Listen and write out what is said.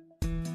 Música